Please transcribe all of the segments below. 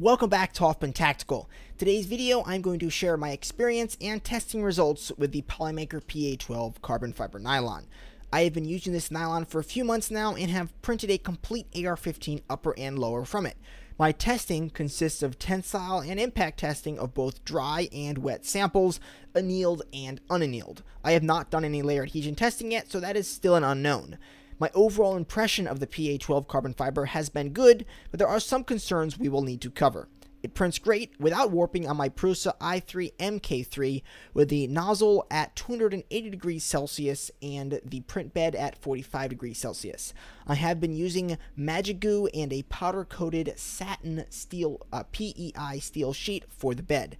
Welcome back to Hoffman Tactical. Today's video, I'm going to share my experience and testing results with the Polymaker PA12 carbon fiber nylon. I have been using this nylon for a few months now and have printed a complete AR-15 upper and lower from it. My testing consists of tensile and impact testing of both dry and wet samples, annealed and unannealed. I have not done any layer adhesion testing yet, so that is still an unknown. My overall impression of the PA12 carbon fiber has been good, but there are some concerns we will need to cover. It prints great without warping on my Prusa i3 MK3 with the nozzle at 280 degrees Celsius and the print bed at 45 degrees Celsius. I have been using Magigoo and a powder coated satin steel uh, PEI steel sheet for the bed.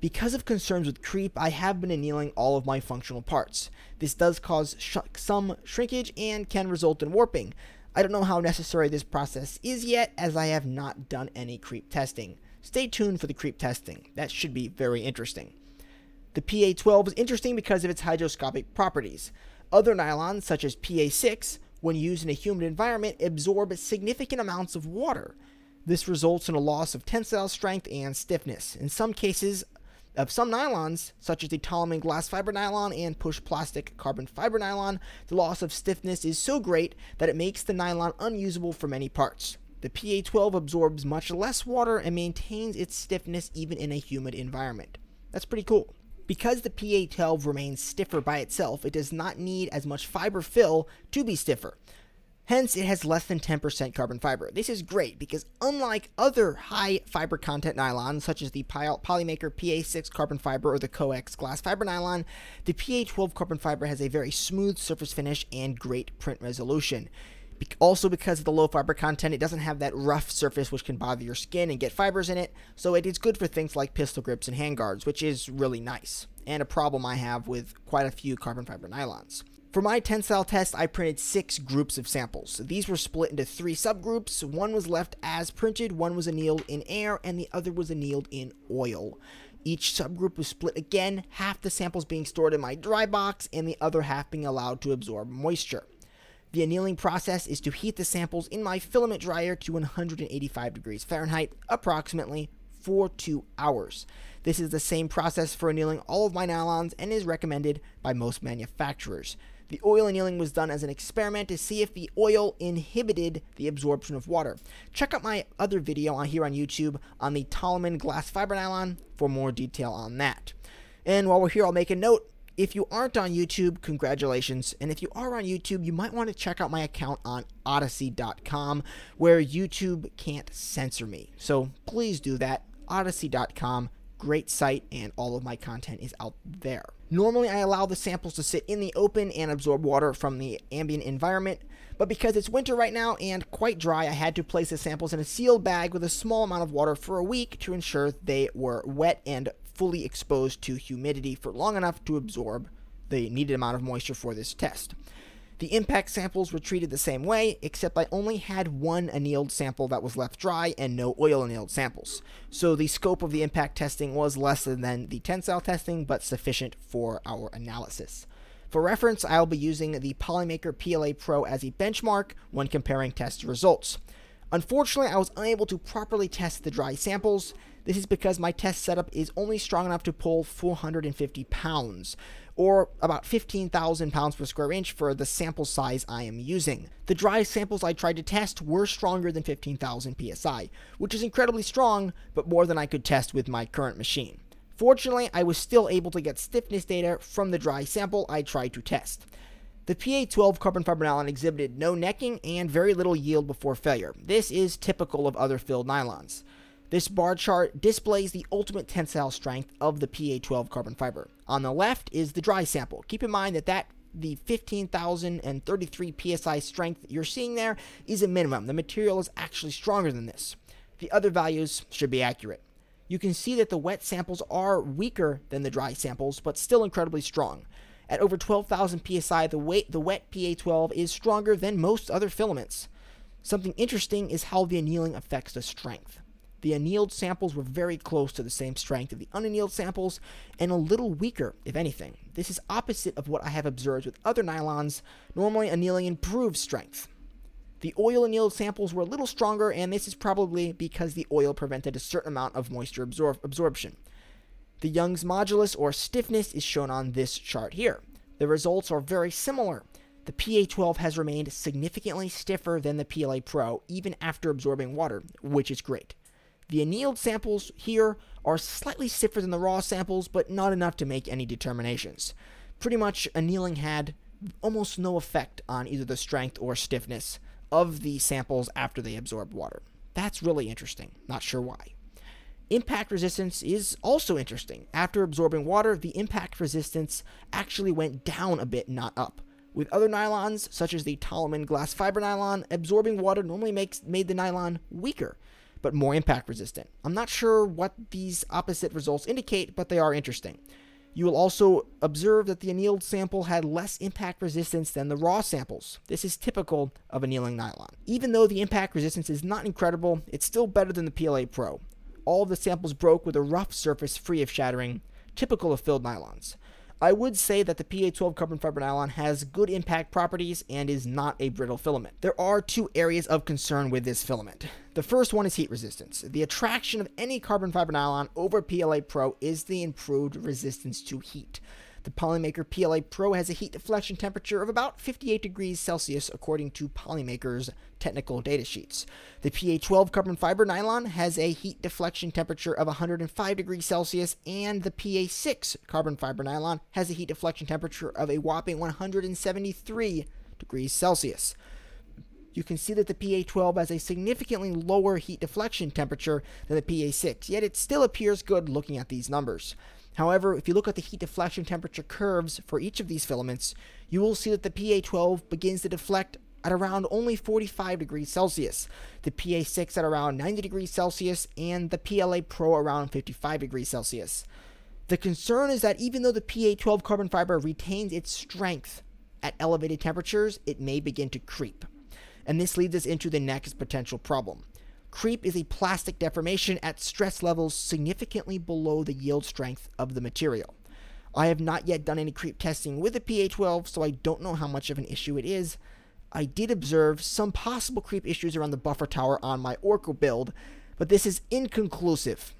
Because of concerns with creep, I have been annealing all of my functional parts. This does cause sh some shrinkage and can result in warping. I don't know how necessary this process is yet, as I have not done any creep testing. Stay tuned for the creep testing. That should be very interesting. The PA12 is interesting because of its hygroscopic properties. Other nylons, such as PA6, when used in a humid environment, absorb significant amounts of water. This results in a loss of tensile strength and stiffness. In some cases, of some nylons, such as the Taulman glass fiber nylon and push plastic carbon fiber nylon, the loss of stiffness is so great that it makes the nylon unusable for many parts. The PA12 absorbs much less water and maintains its stiffness even in a humid environment. That's pretty cool. Because the PA12 remains stiffer by itself, it does not need as much fiber fill to be stiffer. Hence, it has less than 10% carbon fiber. This is great because unlike other high fiber content nylons, such as the Polymaker PA6 carbon fiber or the Coex glass fiber nylon, the PA12 carbon fiber has a very smooth surface finish and great print resolution. Also, because of the low fiber content, it doesn't have that rough surface which can bother your skin and get fibers in it, so it is good for things like pistol grips and handguards, which is really nice, and a problem I have with quite a few carbon fiber nylons. For my tensile test, I printed six groups of samples. These were split into three subgroups. One was left as printed, one was annealed in air, and the other was annealed in oil. Each subgroup was split again, half the samples being stored in my dry box and the other half being allowed to absorb moisture. The annealing process is to heat the samples in my filament dryer to 185 degrees Fahrenheit, approximately for two hours. This is the same process for annealing all of my nylons and is recommended by most manufacturers. The oil annealing was done as an experiment to see if the oil inhibited the absorption of water. Check out my other video on here on YouTube on the Taulman glass fiber nylon for more detail on that. And while we're here, I'll make a note. If you aren't on YouTube, congratulations. And if you are on YouTube, you might want to check out my account on odysee.com where YouTube can't censor me. So please do that. Odysee.com great site, and all of my content is out there. Normally, I allow the samples to sit in the open and absorb water from the ambient environment, but because it's winter right now and quite dry, I had to place the samples in a sealed bag with a small amount of water for a week to ensure they were wet and fully exposed to humidity for long enough to absorb the needed amount of moisture for this test. The impact samples were treated the same way, except I only had one annealed sample that was left dry and no oil annealed samples. So the scope of the impact testing was less than the tensile testing, but sufficient for our analysis. For reference, I'll be using the Polymaker PLA Pro as a benchmark when comparing test results. Unfortunately, I was unable to properly test the dry samples. This is because my test setup is only strong enough to pull 450 pounds, or about 15,000 pounds per square inch for the sample size I am using. The dry samples I tried to test were stronger than 15,000 psi, which is incredibly strong, but more than I could test with my current machine. Fortunately, I was still able to get stiffness data from the dry sample I tried to test. The PA12 carbon fiber nylon exhibited no necking and very little yield before failure. This is typical of other filled nylons. This bar chart displays the ultimate tensile strength of the PA12 carbon fiber. On the left is the dry sample. Keep in mind that that the 15,033 psi strength you're seeing there is a minimum. The material is actually stronger than this. The other values should be accurate. You can see that the wet samples are weaker than the dry samples, but still incredibly strong. At over 12,000 psi, the, weight, the wet PA12 is stronger than most other filaments. Something interesting is how the annealing affects the strength. The annealed samples were very close to the same strength of the unannealed samples and a little weaker, if anything. This is opposite of what I have observed with other nylons. Normally, annealing improves strength. The oil annealed samples were a little stronger, and this is probably because the oil prevented a certain amount of moisture absor- absorption. The Young's modulus or stiffness is shown on this chart here. The results are very similar. The PA12 has remained significantly stiffer than the PLA Pro even after absorbing water, which is great. The annealed samples here are slightly stiffer than the raw samples, but not enough to make any determinations. Pretty much, annealing had almost no effect on either the strength or stiffness of the samples after they absorbed water. That's really interesting. Not sure why. Impact resistance is also interesting. After absorbing water, the impact resistance actually went down a bit, not up. With other nylons, such as the Taulman glass fiber nylon, absorbing water normally makes made the nylon weaker, but more impact resistant. I'm not sure what these opposite results indicate, but they are interesting. You will also observe that the annealed sample had less impact resistance than the raw samples. This is typical of annealing nylon. Even though the impact resistance is not incredible, it's still better than the PLA Pro. All of the samples broke with a rough surface free of shattering, typical of filled nylons. I would say that the PA12 carbon fiber nylon has good impact properties and is not a brittle filament. There are two areas of concern with this filament. The first one is heat resistance. The attraction of any carbon fiber nylon over PLA Pro is the improved resistance to heat. The Polymaker PLA Pro has a heat deflection temperature of about 58 degrees Celsius according to Polymaker's technical data sheets. The PA12 carbon fiber nylon has a heat deflection temperature of 105 degrees Celsius, and the PA6 carbon fiber nylon has a heat deflection temperature of a whopping 173 degrees Celsius you can see that the PA12 has a significantly lower heat deflection temperature than the PA6, yet it still appears good looking at these numbers. However, if you look at the heat deflection temperature curves for each of these filaments, you will see that the PA12 begins to deflect at around only 45 degrees Celsius, the PA6 at around 90 degrees Celsius, and the PLA Pro around 55 degrees Celsius. The concern is that even though the PA12 carbon fiber retains its strength at elevated temperatures, it may begin to creep. And this leads us into the next potential problem. Creep is a plastic deformation at stress levels significantly below the yield strength of the material. I have not yet done any creep testing with the PA12, so I don't know how much of an issue it is. I did observe some possible creep issues around the buffer tower on my Orko build, but this is inconclusive.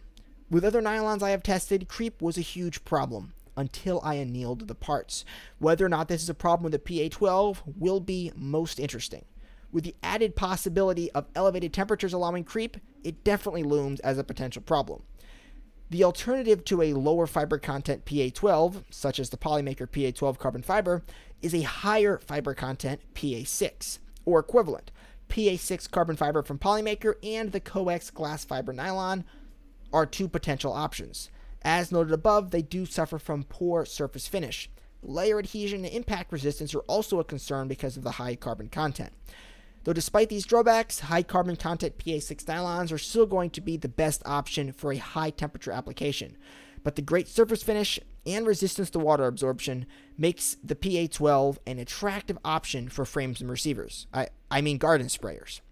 With other nylons I have tested, creep was a huge problem until I annealed the parts. Whether or not this is a problem with the PA12 will be most interesting. With the added possibility of elevated temperatures allowing creep, it definitely looms as a potential problem. The alternative to a lower fiber content PA12, such as the Polymaker PA12 carbon fiber, is a higher fiber content PA6, or equivalent. PA6 carbon fiber from Polymaker and the Coex glass fiber nylon are two potential options. As noted above, they do suffer from poor surface finish. Layer adhesion and impact resistance are also a concern because of the high carbon content. Though despite these drawbacks, high carbon content PA6 nylons are still going to be the best option for a high temperature application. But the great surface finish and resistance to water absorption makes the PA12 an attractive option for frames and receivers. I, I mean garden sprayers.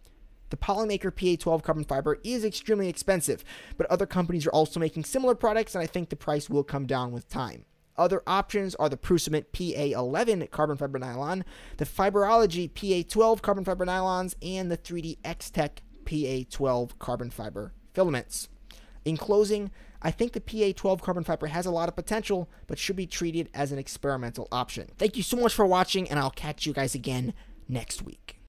The Polymaker PA12 carbon fiber is extremely expensive, but other companies are also making similar products, and I think the price will come down with time. Other options are the Prusament PA11 carbon fiber nylon, the Fiberology PA12 carbon fiber nylons, and the 3D X-Tech PA12 carbon fiber filaments. In closing, I think the PA12 carbon fiber has a lot of potential, but should be treated as an experimental option. Thank you so much for watching, and I'll catch you guys again next week.